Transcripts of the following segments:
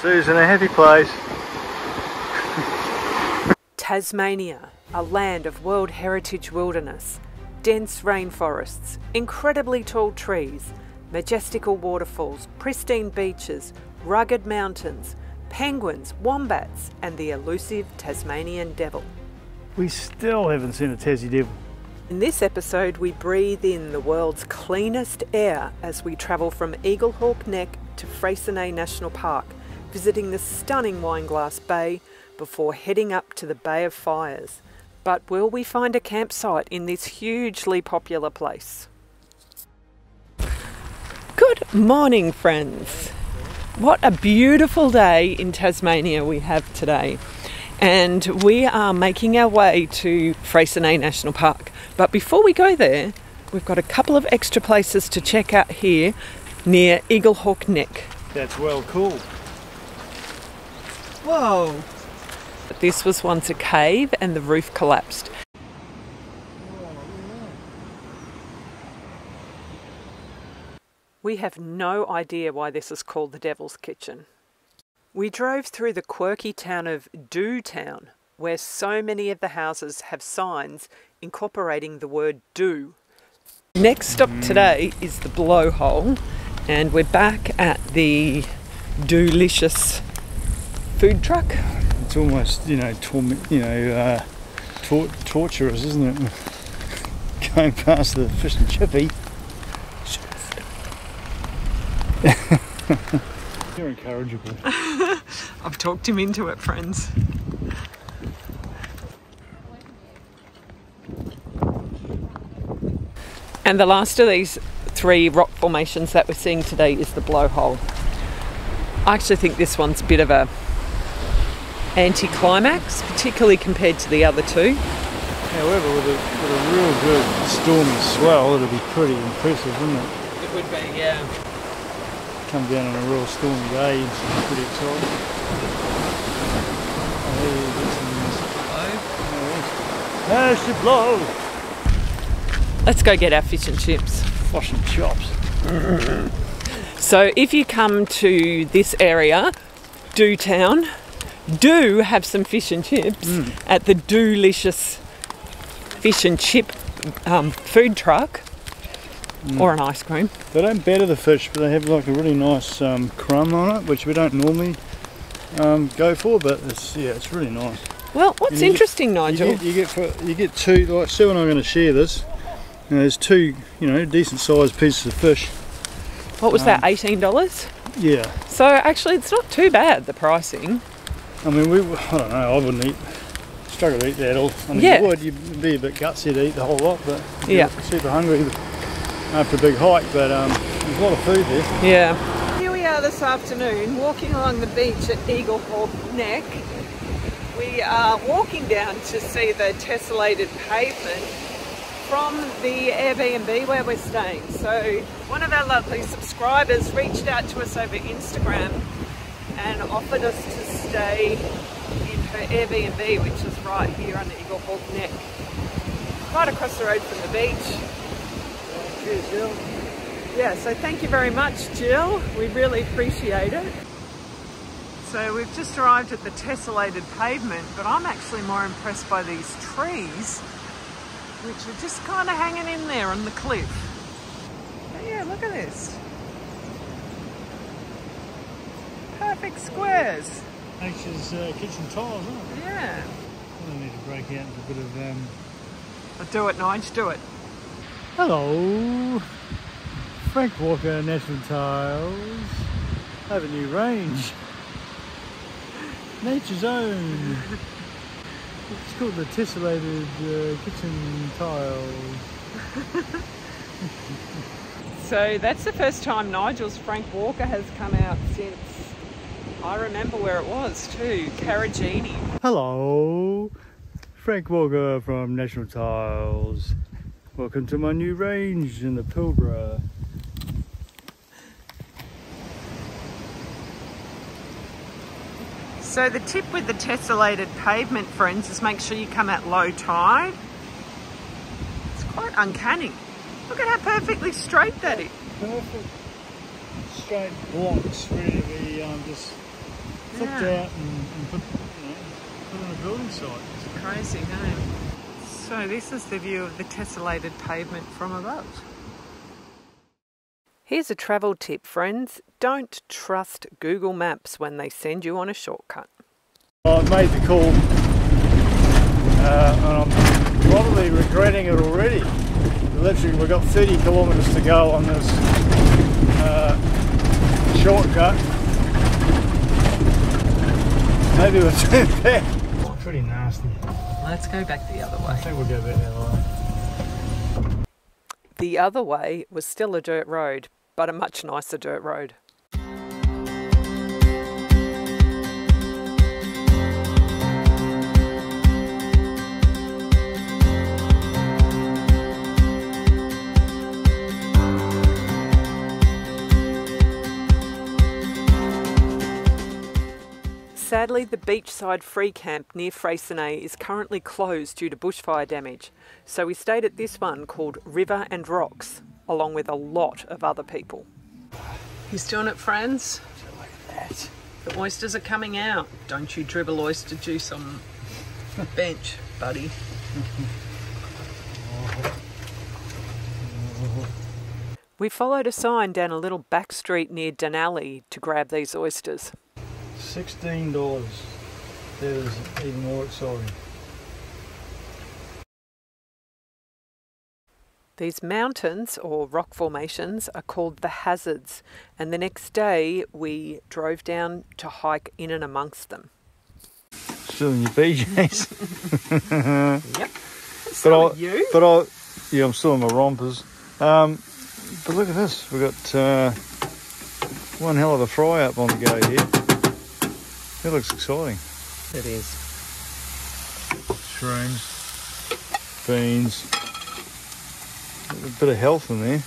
Sue's in a happy place. Tasmania, a land of World Heritage wilderness, dense rainforests, incredibly tall trees, majestical waterfalls, pristine beaches, rugged mountains, penguins, wombats, and the elusive Tasmanian devil. We still haven't seen a Tassie devil. In this episode, we breathe in the world's cleanest air as we travel from Eaglehawk Neck to Freycinet National Park, visiting the stunning Wineglass Bay before heading up to the Bay of Fires. But will we find a campsite in this hugely popular place? Good morning, friends. What a beautiful day in Tasmania we have today. And we are making our way to Freycinet National Park. But before we go there, we've got a couple of extra places to check out here near Eaglehawk Neck. That's well cool. Whoa! This was once a cave and the roof collapsed. We have no idea why this is called the Devil's Kitchen. We drove through the quirky town of Doo Town, where so many of the houses have signs incorporating the word do. Next stop today is the Blowhole, and we're back at the Doolicious food truck. It's almost, you know, torment, you know, uh, tor- torturous, isn't it? Going past the fish and chippy. You're incorrigible. I've talked him into it, friends. And the last of these three rock formations that we're seeing today is the blowhole. I actually think this one's a bit of a anticlimax, particularly compared to the other two. However, with a, with a real good stormy swell, it'll be pretty impressive, wouldn't it? It would be, yeah. Come down on a real stormy day, it's pretty exciting. Yeah, that's the blow. Let's go get our fish and chips. Fish and chops. So if you come to this area, Doo Town, do have some fish and chips at the Doolicious Fish and Chip um, food truck or an ice cream. They don't batter the fish, but they have like a really nice um, crumb on it, which we don't normally um, go for. But it's yeah, it's really nice. Well, what's you get- interesting, You Nigel? get, you get for, you get two like Sue and I are going to share this. And there's two you know decent sized pieces of fish. what was that? Eighteen dollars. Yeah, So actually, it's not too bad the pricing. I mean we I don't know I wouldn't eat struggle to eat that all. I mean Yeah. you would you'd be a bit gutsy to eat the whole lot, but you'd Yeah. super hungry after a big hike. But um, there's a lot of food there. Yeah. Here we are this afternoon, walking along the beach at Eaglehawk Neck. We are walking down to see the tessellated pavement from the Airbnb where we're staying. So one of our lovely subscribers reached out to us over Instagram and offered us to stay in her Airbnb, which is right here on Eaglehawk Neck, right across the road from the beach. Cheers, Jill. Yeah, so thank you very much, Jill. We really appreciate it. So we've just arrived at the tessellated pavement, but I'm actually more impressed by these trees, which are just kind of hanging in there on the cliff. But yeah, look at this. Perfect squares. Nature's uh, kitchen tiles, isn't it? Yeah. I need to break out into a bit of um, Do it, Nige, do it. Hello, Frank Walker National Tiles. I have a new range. Nature's own. It's called the tessellated uh, kitchen tiles. So that's the first time Nigel's Frank Walker has come out since I remember where it was too, Karijini. Hello, Frank Walker from National Tiles. Welcome to my new range in the Pilbara. So the tip with the tessellated pavement, friends, is make sure you come at low tide. It's quite uncanny. Look at how perfectly straight that is. Perfect straight blocks be um, just flipped Yeah. out and, and put, you know, put on a building site. It's crazy, hey? So this is the view of the tessellated pavement from above. Here's a travel tip, friends. Don't trust Google Maps when they send you on a shortcut. I've made the call uh, and I'm probably regretting it already. Literally, we've got 30 kilometres to go on this uh, shortcut. Maybe we'll turn back. It's pretty nasty. Let's go back the other way. I think we'll go back the other way. The other way was still a dirt road, but a much nicer dirt road. Sadly, the beachside free camp near Freycinet is currently closed due to bushfire damage, so we stayed at this one called River and Rocks, along with a lot of other people. He's doing it, friends. Look at that. The oysters are coming out. Don't you dribble oyster juice on the bench, buddy. We followed a sign down a little back street near Denali to grab these oysters. $16. That is even more exciting. These mountains or rock formations are called the hazards, and the next day we drove down to hike in and amongst them. Still in your PJs. Yep. But So I, you? but I, yeah, I'm still in my rompers. Um, but look at this, we've got uh, one hell of a fry up on the go here. That looks exciting. It is. Shrooms, beans, a bit of health in there.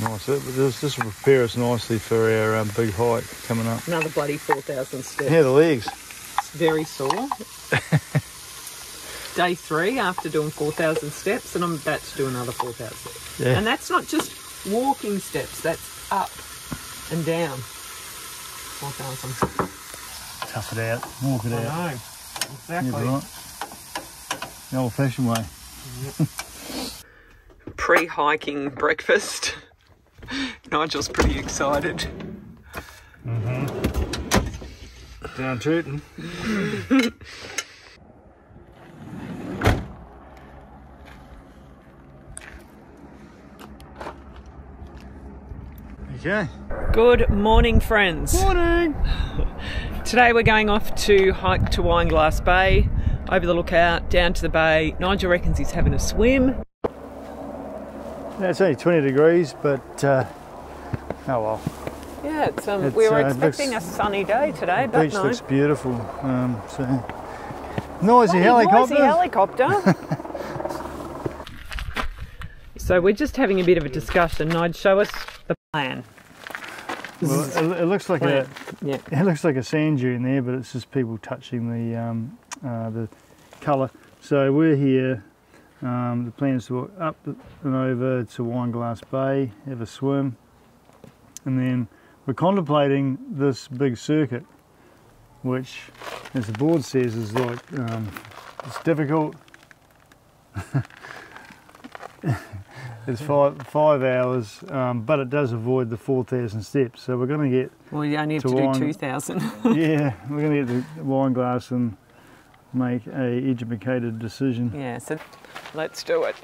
Nice. This, this will prepare us nicely for our um, big hike coming up. Another bloody 4,000 steps. Yeah, the legs. It's very sore. Day three after doing 4,000 steps, and I'm about to do another 4,000. Yeah. And that's not just walking steps, that's up and down. 4,000. Tough it out, walk it I out. know. Yeah, Exactly. right. The old fashioned way. Pre hiking breakfast. Nigel's pretty excited. Mm-hmm. Down tooting. okay. Good morning, friends. Morning. Today we're going off to hike to Wineglass Bay, over the lookout, down to the bay. Nigel reckons he's having a swim. Yeah, it's only 20 degrees, but uh, oh well. Yeah, it's, um, It's, we were uh, expecting looks- a sunny day today, but beach no. looks beautiful. Um, so noisy Hey, helicopter. Noisy helicopter. so we're just having a bit of a discussion. Nigel, show us the plan. Well, it, it looks like a Yeah. it looks like a sand dune there, but it's just people touching the um, uh, the colour. So we're here. Um, the plan is to walk up and over to Wineglass Bay, have a swim, and then we're contemplating this big circuit, which, as the board says, is like um, it's difficult. it's five five hours, um, but it does avoid the four thousand steps. So we're going to get Well, you only have To to, do wine- 2,000. yeah, we're going to get the wine glass and make a educated decision. yeah, so let's do it.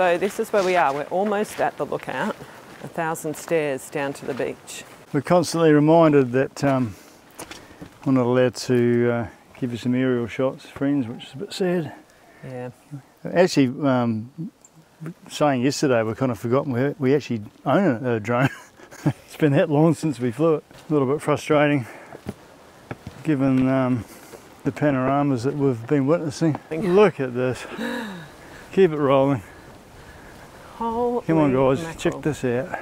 So this is where we are. We're almost at the lookout, a thousand stairs down to the beach. We're constantly reminded that um, we're not allowed to uh, give you some aerial shots, friends, which is a bit sad. Yeah. Actually, um, saying yesterday, we kind of forgotten we, we actually own a, a drone. it's been that long since we flew it. A little bit frustrating, given um, the panoramas that we've been witnessing. Look at this. Keep it rolling. Come on, guys, mackerel. check this out.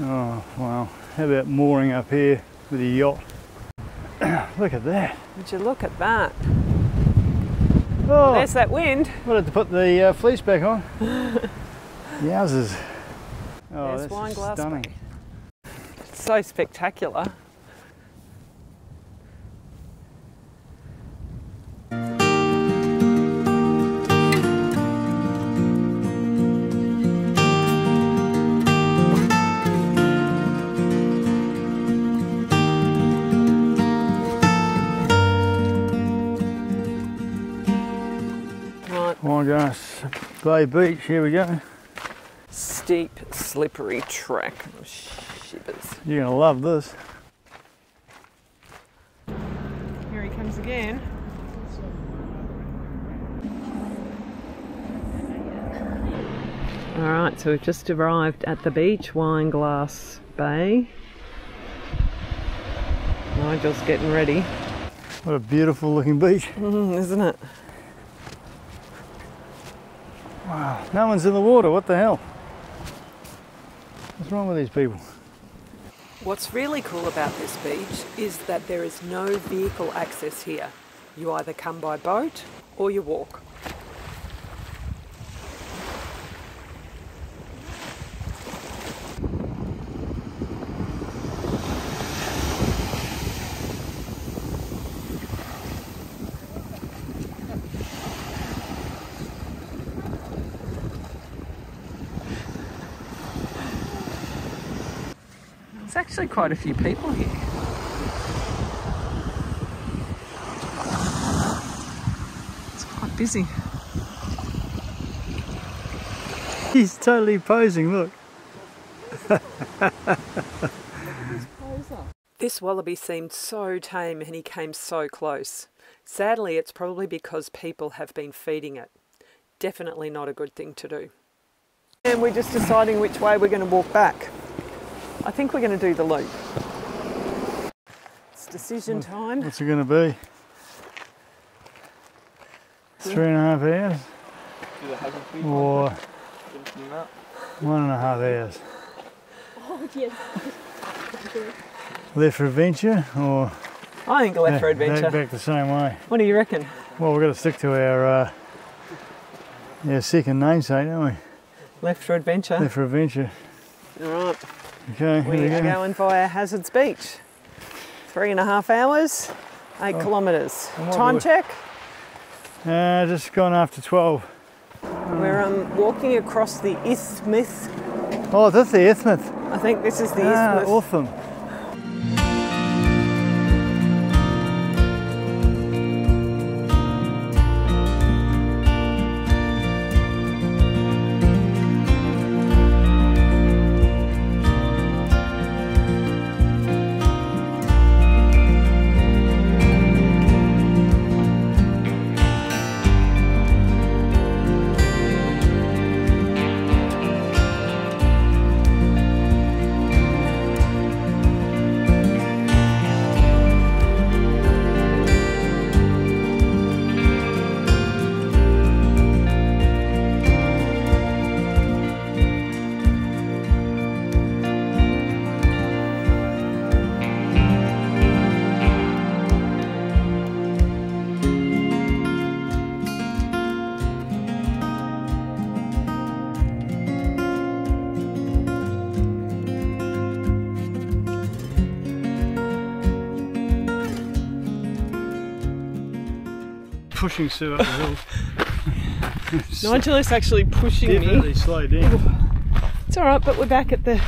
Oh, wow. How about mooring up here with a yacht? Look at that. Would you look at that? Oh, There's that wind. I had to put the uh, fleece back on. Yowzers. Oh, There's that's wine glass stunning. It's so spectacular. Right, Wineglass Bay Beach, here we go. steep, slippery track. Oh, shivers. You're gonna love this. Here he comes again. All right, so we've just arrived at the beach, Wineglass Bay. Nigel's getting ready, What a beautiful looking beach. mm, isn't it? Wow, no one's in the water, what the hell? What's wrong with these people? What's really cool about this beach is that there is no vehicle access here. You either come by boat or you walk. There's actually quite a few people here. It's quite busy. He's totally posing, look. This wallaby seemed so tame and he came so close. Sadly, it's probably because people have been feeding it. Definitely not a good thing to do. And we're just deciding which way we're going to walk back. I think we're going to do the loop. It's decision time. What's it gonna be? Three and a half hours? Or one and a half hours? Oh, yes. Left for adventure or I think left for back- adventure. back the same way? What do you reckon? Well, we've got to stick to our, uh, our second namesake, don't we? Left for adventure. Left for adventure. All right. Okay, We are go. going via Hazards Beach. Three and a half hours, eight kilometres. Time we- check. Uh, just gone after 12. We're um, walking across the isthmus. Oh, that's the Isthmus. I think this is the Ah, isthmus. awesome. Pushing Sue up the hill. Actually pushing me. Definitely slow down. It's all right, but we're back at the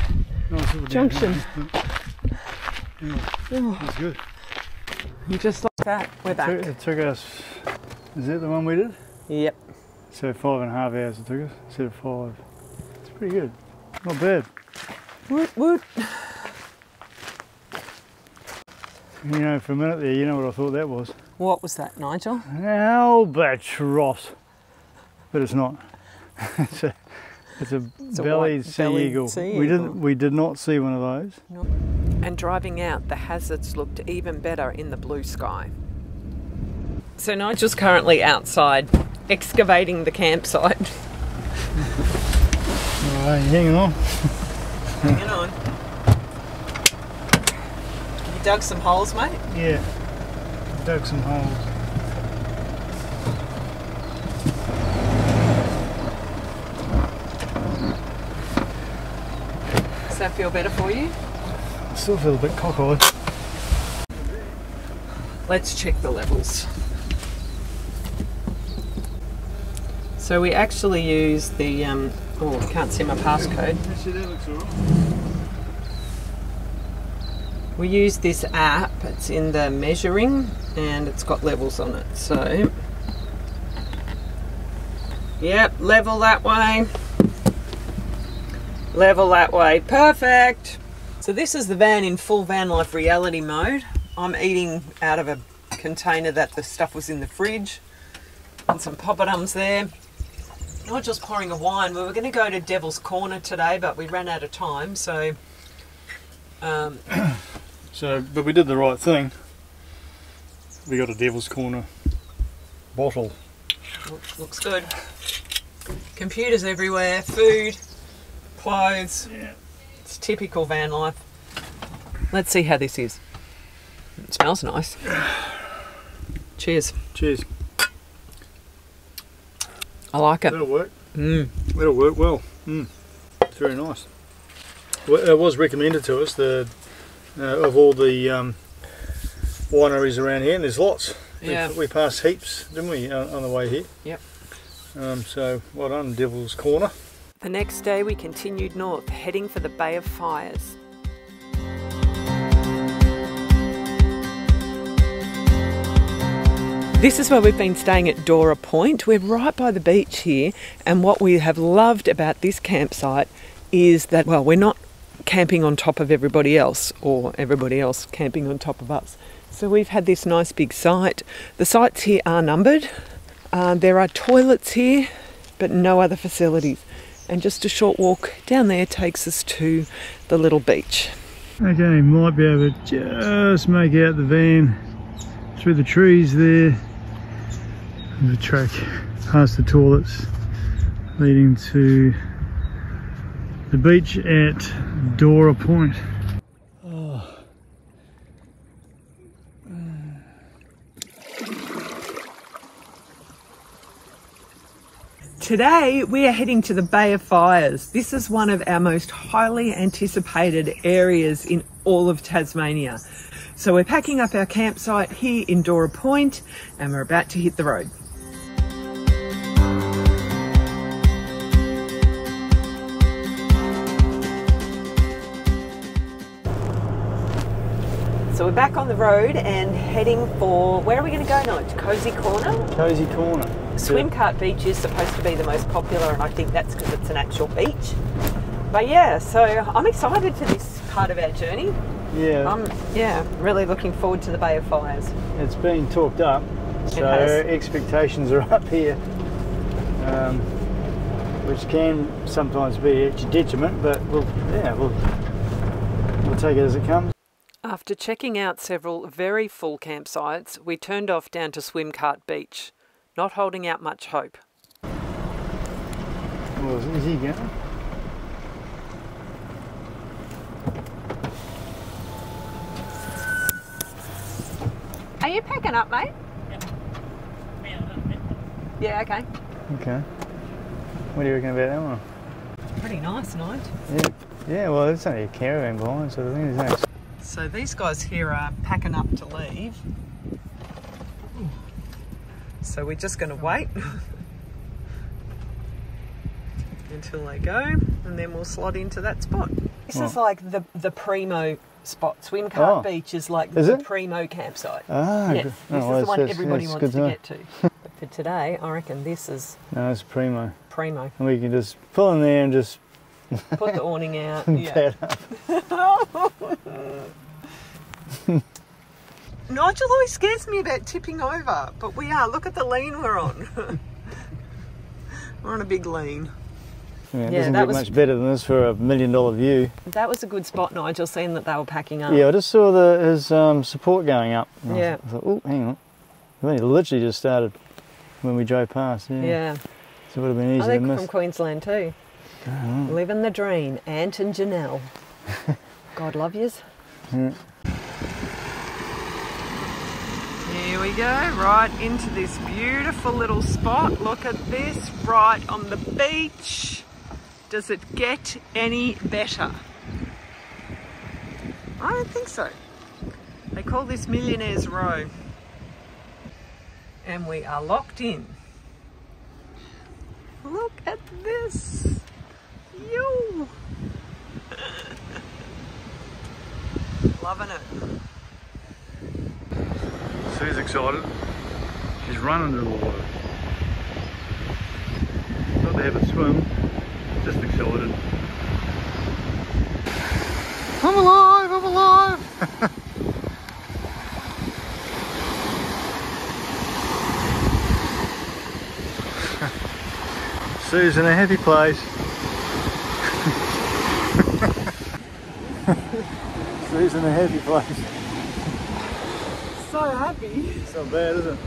Nice junction. Yeah, that's good. and just like that, we're Took- back. It took us, is that the one we did? Yep. So five and a half hours it took us instead of five. It's pretty good. Not bad. Woot woot. You know, for a minute there, you know what I thought that was? What was that, Nigel? Albatross. But it's not. it's a, it's a a bellied white sea bellied eagle. sea we didn't. We did not see one of those. And driving out, the hazards looked even better in the blue sky. So Nigel's currently outside excavating the campsite. All right, hang on. Hang on. You dug some holes, mate? Yeah. Dug some holes. Does that feel better for you? I still feel a bit cockeyed. Let's check the levels. So we actually use the, um, oh, I can't see my passcode. Actually, that looks alright. We use this app, it's in the measuring and it's got levels on it. So, yep, level that way, level that way, perfect. So, this is the van in full van life reality mode. I'm eating out of a container that the stuff was in the fridge and some poppadums there. Not just pouring a wine. We were going to go to Devil's Corner today, but we ran out of time, so. Um, So, but we did the right thing. We got a Devil's Corner bottle. Look- Looks good. Computers everywhere, food, clothes. Yeah. It's typical van life. Let's see how this is. It smells nice. Cheers. Cheers. I like it. That'll work. Mm. That'll work well. Mm. It's very nice. Well, it was recommended to us the uh, of all the um, wineries around here, and there's lots. We- Yeah. We, passed heaps, didn't we, on, on the way here? Yep. Um, so well done, Devil's Corner. The next day we continued north, heading for the Bay of Fires. This is where we've been staying at Dora Point. We're right by the beach here, and what we have loved about this campsite is that, well, we're not camping on top of everybody else or everybody else camping on top of us. So we've had this nice big site. The sites here are numbered. Uh, there are toilets here, but no other facilities. And just a short walk down there takes us to the little beach. Okay, might be able to just make out the van through the trees there. The track past the toilets leading to the beach at Dora Point. Today we are heading to the Bay of Fires. This is one of our most highly anticipated areas in all of Tasmania. So we're packing up our campsite here in Dora Point and we're about to hit the road. So we're back on the road and heading for where are we going to go now? To Cozy Corner? Cozy Corner. Swimcart Beach is supposed to be the most popular, and I think that's because it's an actual beach. But yeah, so I'm excited for this part of our journey. Yeah, I'm yeah, really looking forward to the Bay of Fires. it's been talked up, so expectations are up here, um, which can sometimes be your detriment, but we'll, yeah, we'll, we'll take it as it comes. After checking out several very full campsites, we turned off down to Swimcart Beach, not holding out much hope. Well, is he going? Are you packing up, mate? Yeah, Yeah, okay. Okay. What do you reckon about that one? Pretty nice night. Yeah, yeah. Well, it's only a caravan behind, so I thing there's no. So these guys here are packing up to leave. So we're just going to wait until they go, and then we'll slot into that spot. This is like the the primo spot. Swimcart Oh. Beach is like Is the it? primo campsite. Ah, yes, good. this Oh, is well, the one that's- everybody that's wants good to know. get to. but for today, I reckon this is No, it's primo, primo. and we can just pull in there and just Put the awning out. yeah. pad up. Nigel always scares me about tipping over, but we are. Look at the lean we're on. we're on a big lean. Yeah, it Yeah, doesn't that get was- much better than this for a million dollar view. That was a good spot, Nigel, seeing that they were packing up. Yeah, I just saw the his um, support going up. and I Yeah. thought, oh, hang on. I mean, it literally just started when we drove past. Yeah. Yeah. So it would have been I easy to think miss. from Queensland too. Living the dream. Ant and Janelle. God love yous. Yeah. Here we go, right into this beautiful little spot. Look at this, right on the beach. Does it get any better? I don't think so. They call this Millionaire's Row. And we are locked in. Look at this. Yo! Loving it. Sue's excited. She's running to the water. Not to have a swim, just excited. I'm alive, I'm alive! Sue's in a happy place. Sue's in a happy place. So happy. It's not bad, is it?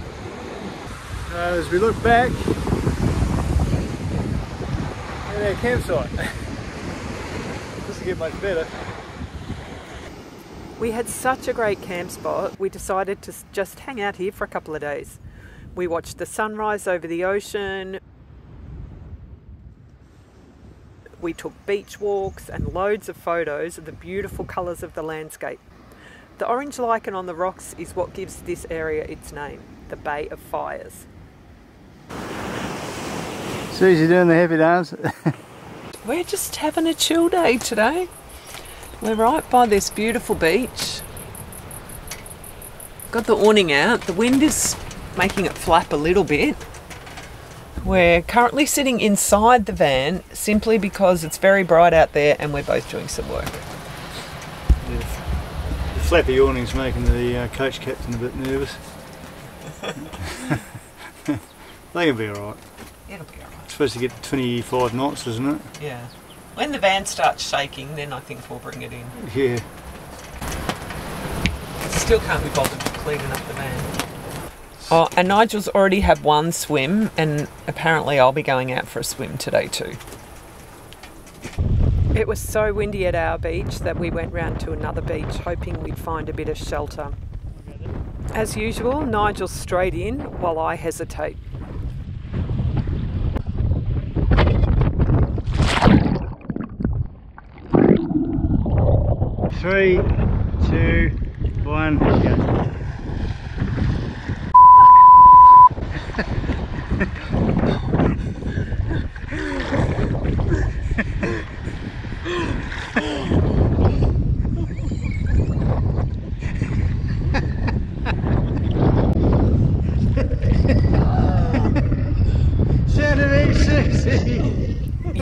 Uh, as we look back at our campsite, doesn't get much better. We had such a great camp spot, we decided to just hang out here for a couple of days. We watched the sunrise over the ocean. We took beach walks and loads of photos of the beautiful colours of the landscape. The orange lichen on the rocks is what gives this area its name, the Bay of Fires. Susie doing the happy dance. We're just having a chill day today. We're right by this beautiful beach. Got the awning out. The wind is making it flap a little bit. We're currently sitting inside the van simply because it's very bright out there and we're both doing some work. The flappy awning's making the uh, coach captain a bit nervous. they can be alright. It'll be alright. It's supposed to get 25 knots, isn't it? Yeah. When the van starts shaking, then I think we'll bring it in. Yeah. Still can't be bothered cleaning up the van. Oh, and Nigel's already had one swim, and apparently I'll be going out for a swim today too. It was so windy at our beach that we went round to another beach hoping we'd find a bit of shelter. As usual, Nigel's straight in while I hesitate. Three, two, one, go.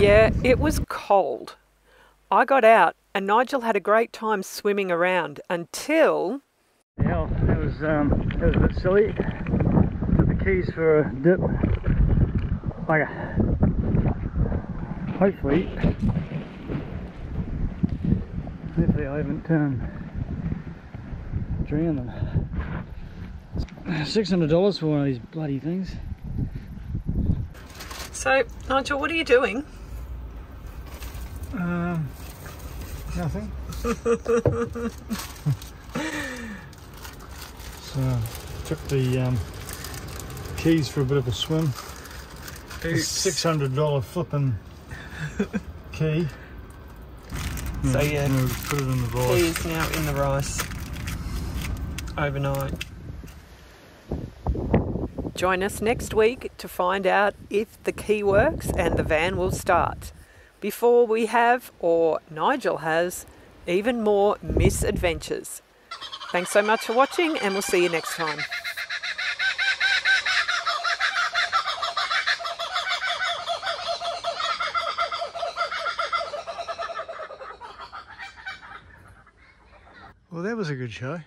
Yeah, it was cold. I got out, and Nigel had a great time swimming around until. Yeah, it was um, that was a bit silly. Took the keys for a dip. Like a, hopefully, hopefully I haven't um, drowned them. Six hundred dollars for one of these bloody things. So, Nigel, what are you doing? Um, nothing. so took the um, keys for a bit of a swim. Six hundred dollar flipping key. So, yeah. we'll put it in the He rice. is now in the rice overnight. Join us next week to find out if the key works and the van will start before we have, or Nigel has, even more misadventures. Thanks so much for watching, and we'll see you next time. Well, that was a good show.